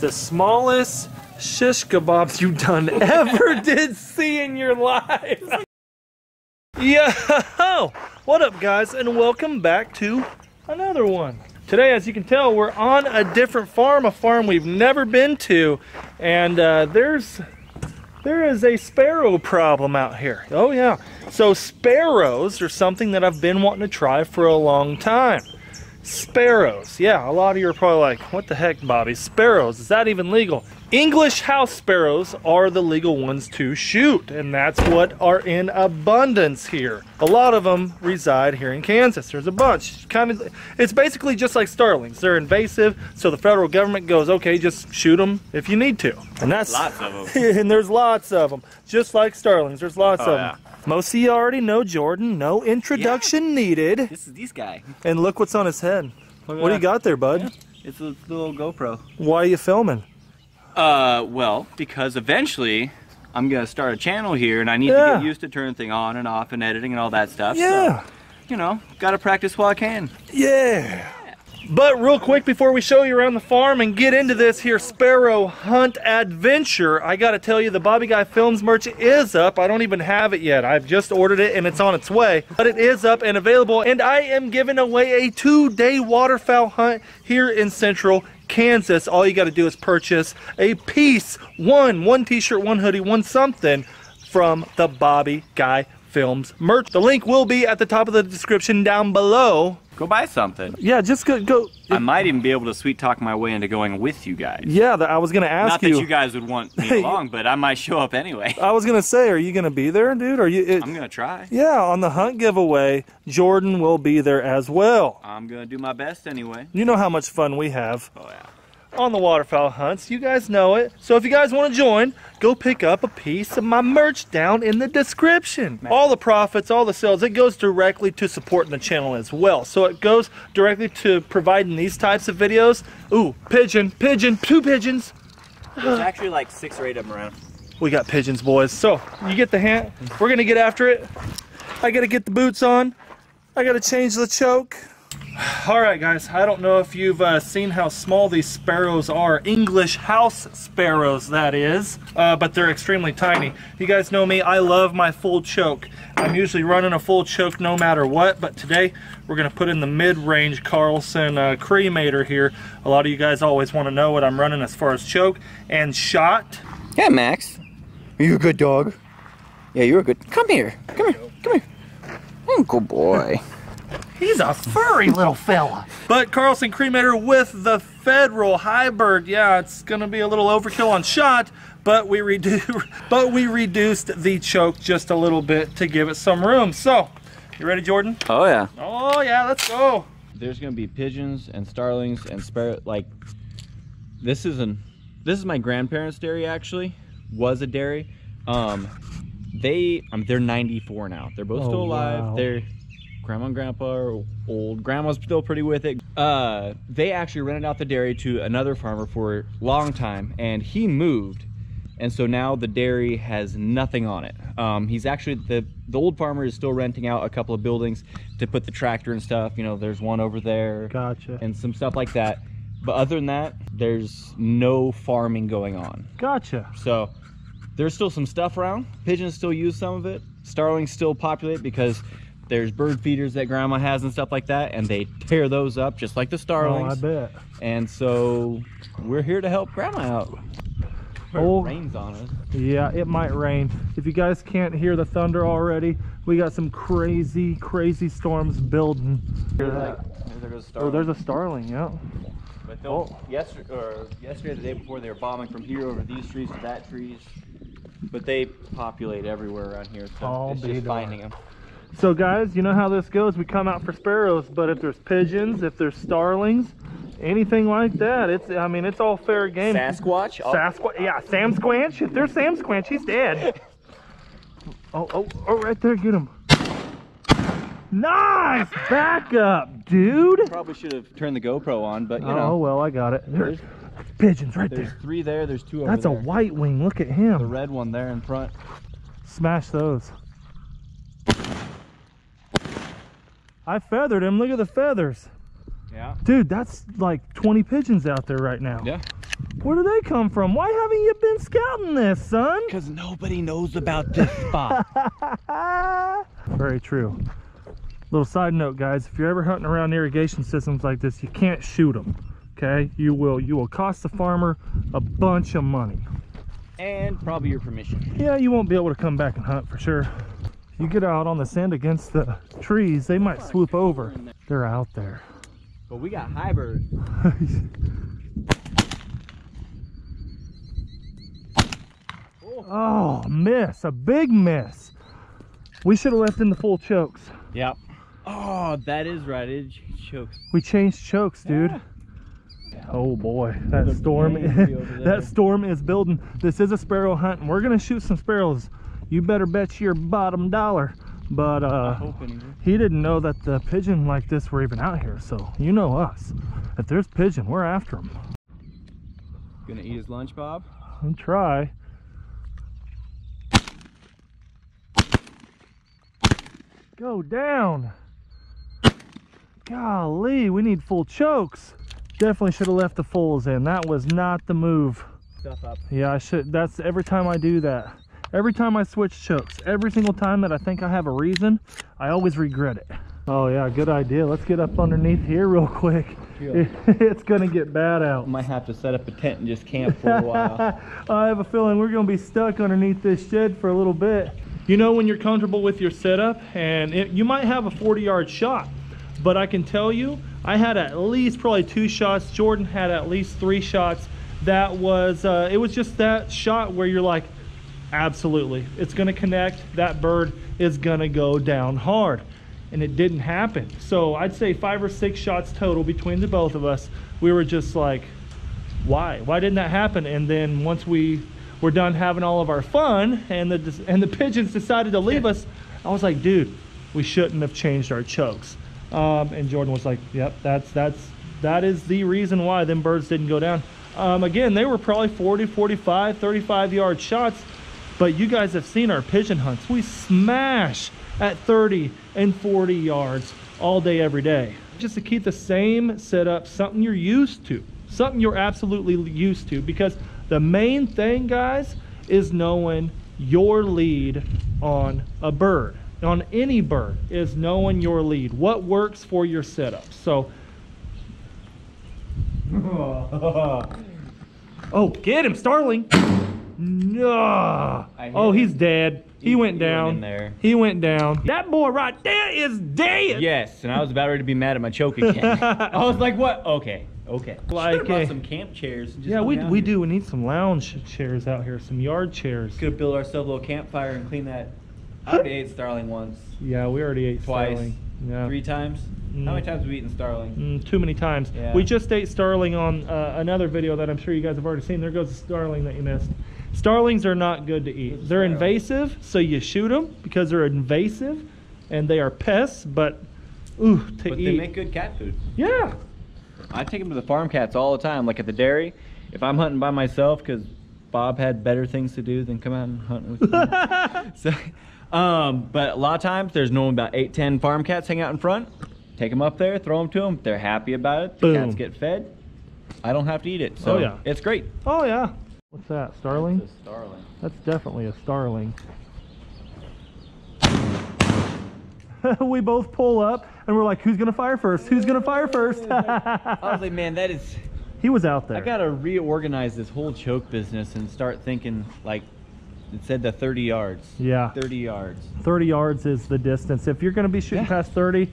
the smallest shish kebabs you've done ever did see in your life. Yo, what up guys and welcome back to another one. Today, as you can tell, we're on a different farm, a farm we've never been to, and uh, there's there is a sparrow problem out here. Oh yeah. So sparrows are something that I've been wanting to try for a long time. Sparrows. Yeah, a lot of you are probably like, what the heck, Bobby? Sparrows, is that even legal? English house sparrows are the legal ones to shoot, and that's what are in abundance here. A lot of them reside here in Kansas. There's a bunch. Kind of, it's basically just like starlings. They're invasive, so the federal government goes, okay, just shoot them if you need to. And that's Lots of them. and there's lots of them, just like starlings. There's lots Oh, of them. Most of you already know Jordan. No introduction needed. This is this guy. And look what's on his head. What do you got there, bud? It's a little GoPro. Why are you filming? Uh, well, because eventually I'm gonna start a channel here, and I need to get used to turning thing on and off and editing and all that stuff. Yeah. So, you know, gotta practice while I can. Yeah. But real quick before we show you around the farm and get into this here sparrow hunt adventure, I gotta tell you the Bobby Guy Films merch is up. I don't even have it yet. I've just ordered it and it's on its way. But it is up and available and I am giving away a two-day waterfowl hunt here in central Kansas. All you gotta do is purchase a piece, one, one t-shirt, one hoodie, one something from the Bobby Guy Films merch. The link will be at the top of the description down below. Go buy something. Yeah, just go. go. I might even be able to sweet talk my way into going with you guys. Yeah, that I was gonna ask you. Not that you. guys would want me along, but I might show up anyway. I was gonna say, are you gonna be there, dude? Are you? It, I'm gonna try. yeah, on the hunt giveaway, Jordan will be there as well. I'm gonna do my best anyway. You know how much fun we have Oh yeah. On the waterfowl hunts. You guys know it. So if you guys want to join, go pick up a piece of my merch down in the description. All the profits, all the sales, it goes directly to supporting the channel as well. So it goes directly to providing these types of videos. Ooh, pigeon, pigeon, two pigeons. There's actually like six or eight of them around. We got pigeons, boys. So you get the hint. We're gonna get after it. I gotta get the boots on. I gotta change the choke. All right, guys. I don't know if you've uh, seen how small these sparrows are. English house sparrows, that is. Uh, but they're extremely tiny. You guys know me. I love my full choke. I'm usually running a full choke no matter what. But today we're gonna put in the mid-range Carlson uh, cremator here. A lot of you guys always want to know what I'm running as far as choke and shot. Yeah, Max. Are you a good dog? Yeah, you're a good. Come here. Come here. Come here. Mm, good boy. He's a furry little fella. But Carlson Cremator with the Federal Hybrid, yeah, it's gonna be a little overkill on shot, but we redu but we reduced the choke just a little bit to give it some room. So, you ready, Jordan? Oh yeah. Oh yeah, let's go. there's gonna be pigeons and starlings and sparrow like this is an this is my grandparents dairy actually was a dairy um they um they're 94 now they're both Oh, still alive wow. they're grandma and grandpa are old grandma's still pretty with it uh they actually rented out the dairy to another farmer for a long time and he moved and so now the dairy has nothing on it. Um, he's actually the the old farmer is still renting out a couple of buildings to put the tractor and stuff. You know, there's one over there Gotcha. and some stuff like that. But other than that, there's no farming going on. Gotcha. So there's still some stuff around. Pigeons still use some of it. Starlings still populate because there's bird feeders that grandma has and stuff like that, and they tear those up just like the starlings Oh, I bet. and so we're here to help grandma out. Oh. It rains on us. Yeah, it might rain. If you guys can't hear the thunder already, we got some crazy, crazy storms building. Hear that? There goes Oh, starling. there's a starling, yeah. But they'll, oh. yesterday, or yesterday, the day before, they were bombing from here over these trees to that trees. But they populate everywhere around here, so I'll it's be just darned. finding them. So guys, you know how this goes. We come out for sparrows, but if there's pigeons, if there's starlings, anything like that, it's I mean it's all fair game. Sasquatch? Oh, Sasquatch, yeah, Sam Squanch. If there's Sam Squanch, he's dead. Oh, oh, oh, right there, get him. Nice back up, dude. Probably should have turned the GoPro on, but you oh, know. Oh well, I got it. There's there's, pigeons right there. there's three there. There's two over there. That's a white wing. Look at him. The red one there in front. Smash those. I feathered him. Look at the feathers. Yeah. Dude, that's like 20 pigeons out there right now. Yeah. Where do they come from? Why haven't you been scouting this, son? Because nobody knows about this spot. Very true. Little side note, guys, if you're ever hunting around irrigation systems like this, you can't shoot them. Okay, you will you will cost the farmer a bunch of money. and probably your permission. Yeah, you won't be able to come back and hunt for sure. You get out on the sand against the trees, they might swoop over. They're out there. But we got high birds. Oh, miss, a big miss. We should have left in the full chokes. Yep. Oh, that is right. It chokes. We changed chokes, dude. Oh boy, that storm baby over there. that storm is building. This is a sparrow hunt and we're gonna shoot some sparrows. You better bet your bottom dollar. But uh he didn't know that the pigeon like this were even out here, so you know us. If there's pigeon, we're after him Gonna eat his lunch, Bob? I'll try. Go down. Golly, we need full chokes. Definitely should have left the fulls in. That was not the move. Stuff up. Yeah, I should. That's every time I do that. Every time I switch chokes, every single time that I think I have a reason, I always regret it. Oh yeah, good idea. Let's get up underneath here real quick. Yeah. It's gonna get bad out. Might have to set up a tent and just camp for a while. I have a feeling we're gonna be stuck underneath this shed for a little bit. You know when you're comfortable with your setup and it, you might have a 40 yard shot, but I can tell you, I had at least probably two shots. Jordan had at least three shots. That was, uh, it was just that shot where you're like, absolutely, it's gonna connect. That bird is gonna go down hard. And it didn't happen. So I'd say five or six shots total between the both of us. We were just like, why why didn't that happen and then once we were done having all of our fun and the and the pigeons decided to leave us i was like dude we shouldn't have changed our chokes um, and jordan was like yep that's that's that is the reason why them birds didn't go down um, again they were probably 40 45 35 yard shots but you guys have seen our pigeon hunts. We smash at 30 and 40 yards all day every day. Just to keep the same setup something you're used to something you're absolutely used to because the main thing guys is knowing your lead on a bird. On any bird is knowing your lead what works for your setup. So oh get him starling no oh he's dead he, He- went he went down in there. he went down that boy right there is dead yes, and I was about ready to be mad at my choke again. I was like, what? Okay, okay. Like Should've brought a- some camp chairs. And just yeah we, we here. do we need some lounge chairs out here some yard chairs Could have built ourselves a little campfire and clean that. I already ate starling once, Yeah, we already ate twice, starling. Yeah. three times. Mm. How many times have we eaten starling? Mm, too many times. Yeah. We just ate starling on uh, another video that I'm sure you guys have already seen. There goes the starling that you missed. Starlings are not good to eat. They're invasive, so you shoot them because they're invasive, and they are pests. But ooh, to But eat. they make good cat food. yeah. I take them to the farm cats all the time, like at the dairy. If I'm hunting by myself, because Bob had better things to do than come out and hunt with me. so, um, but a lot of times there's normally about eight, ten farm cats hang out in front. Take them up there, throw them to them. They're happy about it. The Boom. cats get fed. I don't have to eat it. So Oh, yeah. it's great. Oh yeah. What's that? Starling? starling. That's definitely a starling. we both pull up and we're like, who's gonna fire first? Who's gonna fire first? I was like, man, that is. he was out there. I gotta reorganize this whole choke business and start thinking like it said the 30 yards. Yeah. 30 yards. 30 yards is the distance. If you're going to be shooting Yeah. past 30,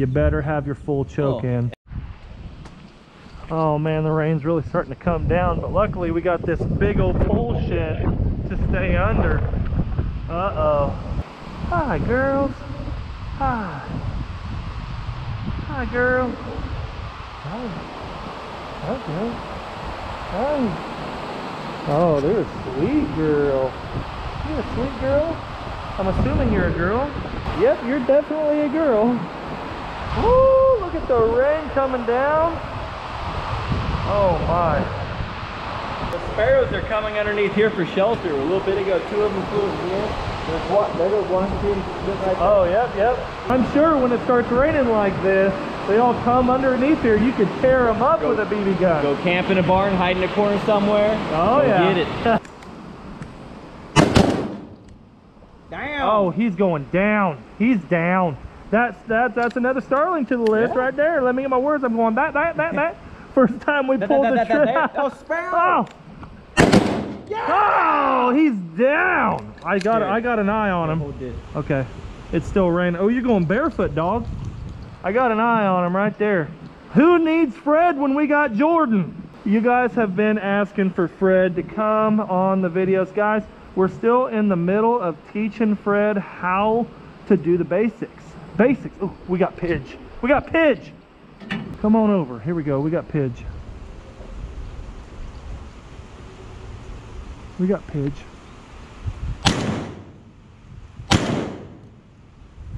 you better have your full choke Oh. in. Oh man, the rain's really starting to come down, but luckily we got this big old pole shed to stay under. Uh-oh. Hi, girls. Hi. Hi, girl. Hi. Hi, girl. Hi. Oh, there's a sweet girl. You a sweet girl? I'm assuming you're a girl. Yep, you're definitely a girl. Woo, look at the rain coming down. Oh my. The sparrows are coming underneath here for shelter. A little bit ago, two of them flew in here. There's one, there goes one, two, right Oh, yep, yep. I'm sure when it starts raining like this, They all come underneath here. You could tear them up with a BB gun. Go camp in a barn, hide in a corner somewhere. Oh Go yeah. Get it. Damn. Oh, he's going down. He's down. That's that's that's another starling to the list right there. Let me get my words. I'm going that that that that. First time we pulled the trigger. Oh, sparrow. Oh. Oh, he's down. I got I got an eye on him. Okay. It's still raining. Oh, you're going barefoot, dog. I got an eye on him right there. Who needs Fred when we got Jordan? You guys have been asking for Fred to come on the videos. Guys, we're still in the middle of teaching Fred how to do the basics. Basics. Oh, we got Pidge. We got Pidge. Come on over. Here we go. We got Pidge. We got Pidge.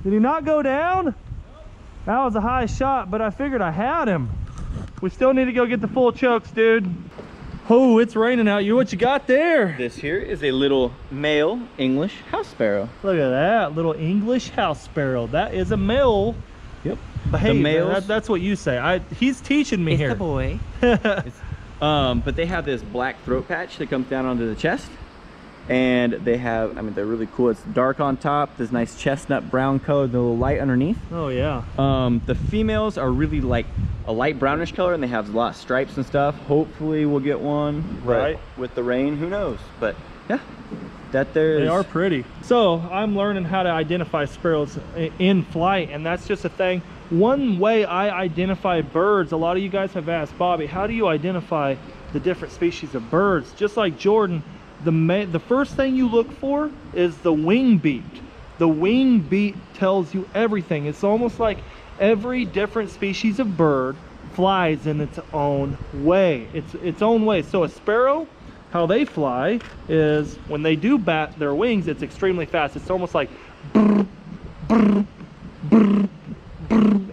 Did he not go down? That was a high shot, but I figured I had him. We still need to go get the full chokes, dude. Oh, it's raining out. You what you got there? This here is a little male English house sparrow. Look at that little English house sparrow. That is a male. Yep. Behavior. males- That, that's what you say. I he's teaching me here. It's a boy. Um, but they have this black throat patch that comes down onto the chest. And they have, I mean, they're really cool. It's dark on top, this nice chestnut brown color, the little light underneath. oh yeah. Um, the females are really like a light brownish color and they have a lot of stripes and stuff. Hopefully we'll get one. Right. With the rain, who knows? But yeah, that there. They are pretty. So I'm learning how to identify sparrows in flight, and that's just a thing. One way I identify birds, a lot of you guys have asked, Bobby, how do you identify the different species of birds? Just like Jordan, the the first thing you look for is the wing beat. The wing beat tells you everything. It's almost like every different species of bird flies in its own way. It's its own way. So a sparrow, how they fly is when they do bat their wings, it's extremely fast. It's almost like brr, brr, brr,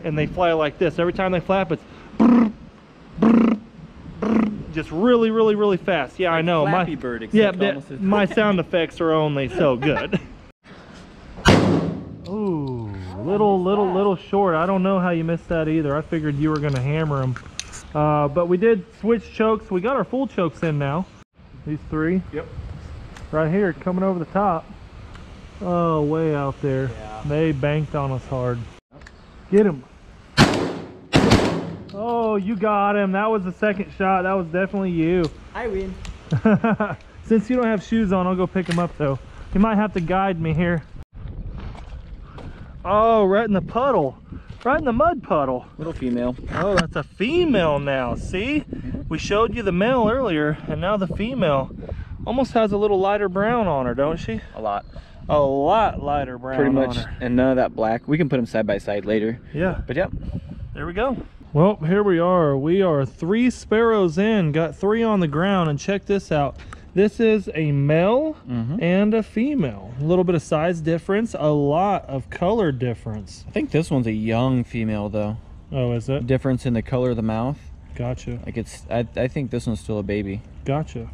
and they fly like this. Every time they flap, it's just really, really, really fast. Yeah, I know. Flappy my Bird, yeah, that- almost as- my sound effects are only so good. Ooh, little, little, little short. I don't know how you missed that either. I figured you were gonna hammer them. Uh, but we did switch chokes. We got our full chokes in now. These three. Yep. Right here, coming over the top. Oh, way out there. They banked on us hard. Get him. Oh, you got him. That was the second shot. That was definitely you. I win. Since you don't have shoes on, I'll go pick him up though. You might have to guide me here. Oh, right in the puddle. Right in the mud puddle. Little female. Oh, that's a female now. See? We showed you the male earlier, and now the female almost has a little lighter brown on her, don't she? A lot. A lot lighter brown Pretty much. on her. And none of that black. We can put them side by side later. Yeah, But yep. there we go. Well, here we are. We are three sparrows in, got three on the ground, and check this out. This is a male Mhm. and a female. A little bit of size difference, a lot of color difference. I think this one's a young female though. Oh, is it? Difference in the color of the mouth. Gotcha. Like it's, I, I think this one's still a baby. Gotcha.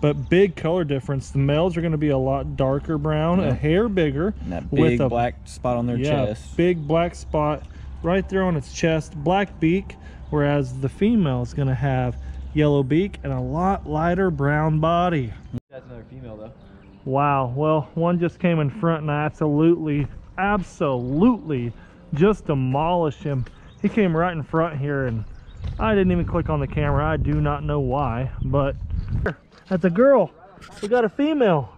But big color difference. The males are going to be a lot darker brown, a hair bigger, And that With a- black spot on their yeah, chest. big black spot right there on its chest, black beak, whereas the female is going to have yellow beak and a lot lighter brown body. That's another female though. Wow. Well, one just came in front and I absolutely, absolutely just demolished him. He came right in front here and I didn't even click on the camera. I do not know why, but that's a girl. We got a female.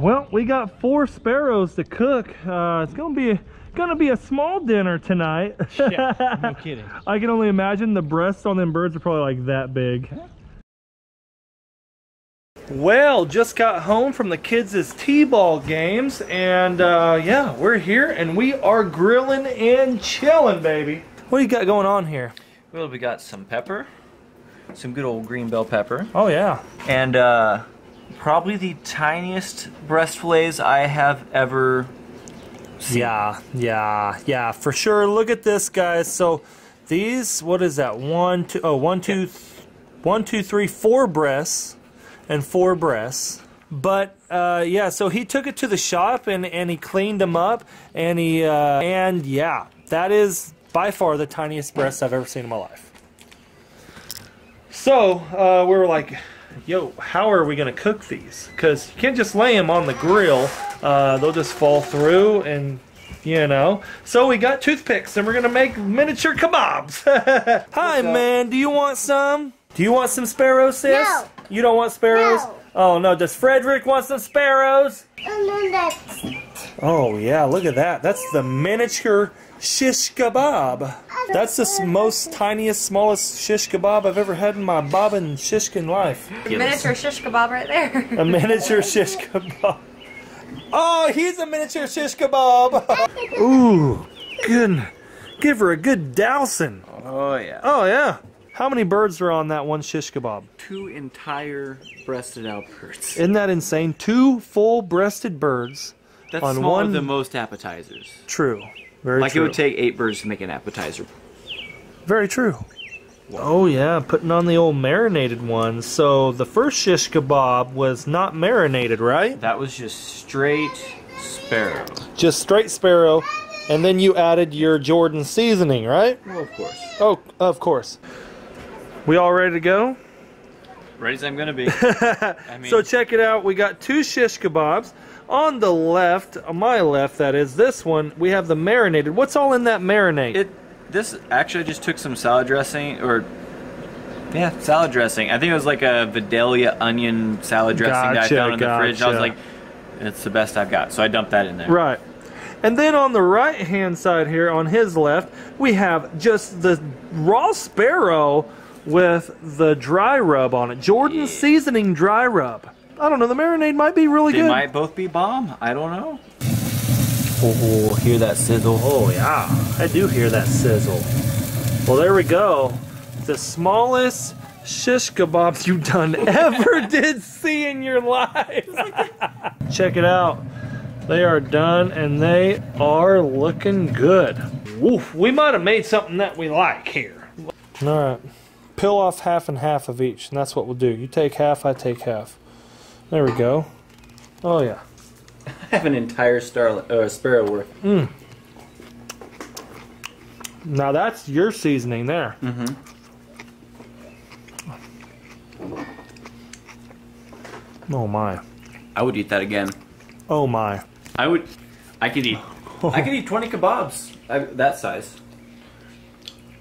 Well, we got four sparrows to cook. Uh, it's gonna be gonna be a small dinner tonight. Yeah, no kidding. I can only imagine the breasts on them birds are probably like that big. Well, just got home from the kids' T-ball games, and uh, yeah, we're here and we are grilling and chilling, baby. What do you got going on here? Well, we got some pepper. Some good old green bell pepper. Oh yeah, And uh, probably the tiniest breast fillets I have ever seen. yeah, yeah, yeah, for sure. Look at this, guys. So these, what is that? One, two, oh, one, two, th- one, two, three, four breasts and four breasts. But uh, yeah, so he took it to the shop and, and he cleaned them up and he uh, and yeah, that is by far the tiniest breasts I've ever seen in my life. So uh, we were like, yo, how are we gonna cook these? Because you can't just lay them on the grill. Uh, they'll just fall through and you know. So we got toothpicks and we're gonna make miniature kebabs. Hi man, do you want some? Do you want some sparrows, sis? No. You don't want sparrows? No. Oh no, does Frederick want some sparrows? And then Oh yeah, look at that. That's the miniature shish kebab. That's the most tiniest, smallest shish kebab I've ever had in my bobbin shishkin life. A Miniature shish kebab right there. A miniature shish kebab. Oh, he's a miniature shish kebab. Ooh, good. Give her a good dousing. Oh yeah. Oh yeah. How many birds are on that one shish kebab? Two entire breasted out birds. Isn't that insane? Two full-breasted birds. That's on smaller one- than most appetizers. True. Very Like true. it would take eight birds to make an appetizer. Very true. Oh yeah, putting on the old marinated ones. So the first shish kebab was not marinated, right? That was just straight sparrow. Just straight sparrow, and then you added your Jordan seasoning, right? Well, of course. Oh, of course. We all ready to go? Ready as I'm gonna be. I mean, So check it out. We got two shish kebabs. On the left, on my left, that is this one. We have the marinated. What's all in that marinade? it. This actually I just took some salad dressing, or yeah, salad dressing. I think it was like a Vidalia onion salad dressing that I found in the fridge. I was like, it's the best I've got, so I dumped that in there. Right. And then on the right hand side here, on his left, we have just the raw sparrow with the dry rub on it. Jordan seasoning dry rub. I don't know, the marinade might be really They good. might both be bomb. I don't know. Oh, hear that sizzle? Oh, yeah. I do hear that sizzle. Well, there we go. The smallest shish kebabs you done ever did see in your life. Check it out. They are done and they are looking good. Woof. We might have made something that we like here. All right. Peel off half and half of each, and that's what we'll do. You take half, I take half. There we go. Oh, yeah. I have an entire star uh, sparrow worth. Now that's your seasoning there. Mm-hmm. Oh my. I would eat that again. Oh my. I would. I could eat. I could eat 20 kebabs. I, that size.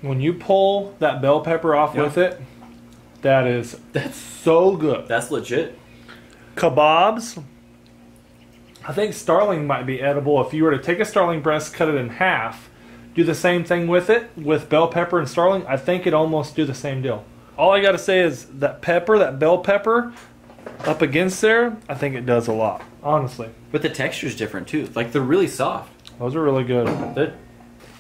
When you pull that bell pepper off Yeah. with it, that is that's so good. That's legit. Kebabs. I think starling might be edible if you were to take a starling breast, cut it in half, do the same thing with it with bell pepper and starling. I think it almost do the same deal. All I got to say is that pepper, that bell pepper, up against there, I think it does a lot. Honestly, But the texture's different too. Like they're really soft. those are really good. They're-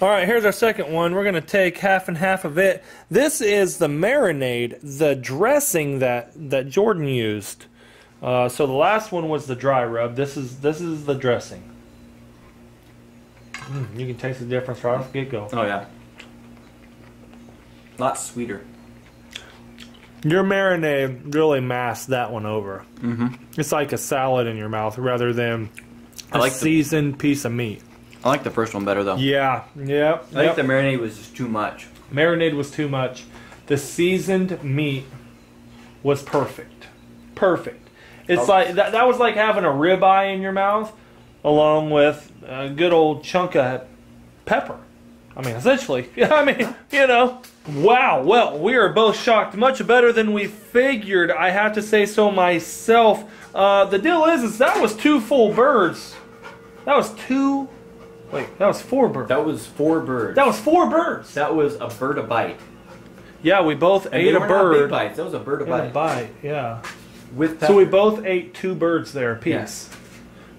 All right, here's our second one. We're going to take half and half of it. This is the marinade, the dressing that that Jordan used. Uh, so the last one was the dry rub. This is this is the dressing. Mm, you can taste the difference right off the get go. oh yeah. a Lot sweeter. Your marinade really masked that one over. Mm-hmm. It's like a salad in your mouth rather than a I like the- seasoned piece of meat. I like the first one better though. Yeah, yep. I think yep. the marinade was just too much. Marinade was too much. The seasoned meat was perfect. Perfect. It's like that, that was like having a ribeye in your mouth along with a good old chunk of pepper. I mean, essentially. I mean, you know. Wow. Well, we are both shocked. Much better than we figured. I have to say so myself. Uh, the deal is, is that was two full birds. That was two. Wait, that was four birds. That was four birds. That was four birds. That was a bird a bite. Yeah, we both And ate they a were not big bird. bites. That was a bird a and a bite. bite, yeah. With So we both ate two birds there apiece.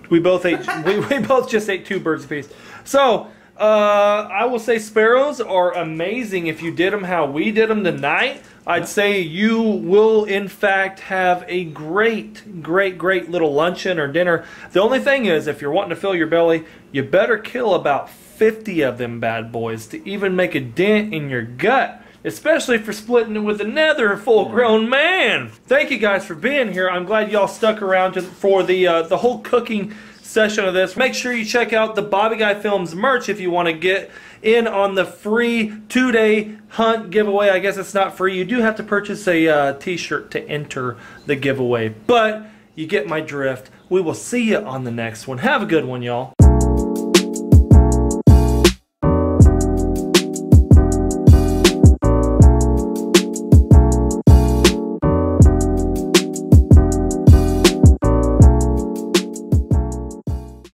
We both ate. we, we both just ate two birds apiece. So uh, I will say sparrows are amazing if you did them how we did them tonight. I'd say you will in fact have a great, great, great little luncheon or dinner. The only thing is, if you're wanting to fill your belly, you better kill about 50 of them bad boys to even make a dent in your gut especially for splitting it with another full-grown man. Thank you guys for being here. I'm glad y'all stuck around to, for the uh, the whole cooking session of this. Make sure you check out the Bobby Guy Films merch if you want to get in on the free two-day hunt giveaway. I guess it's not free. You do have to purchase a uh, t-shirt to enter the giveaway, but you get my drift. We will see you on the next one. Have a good one, y'all.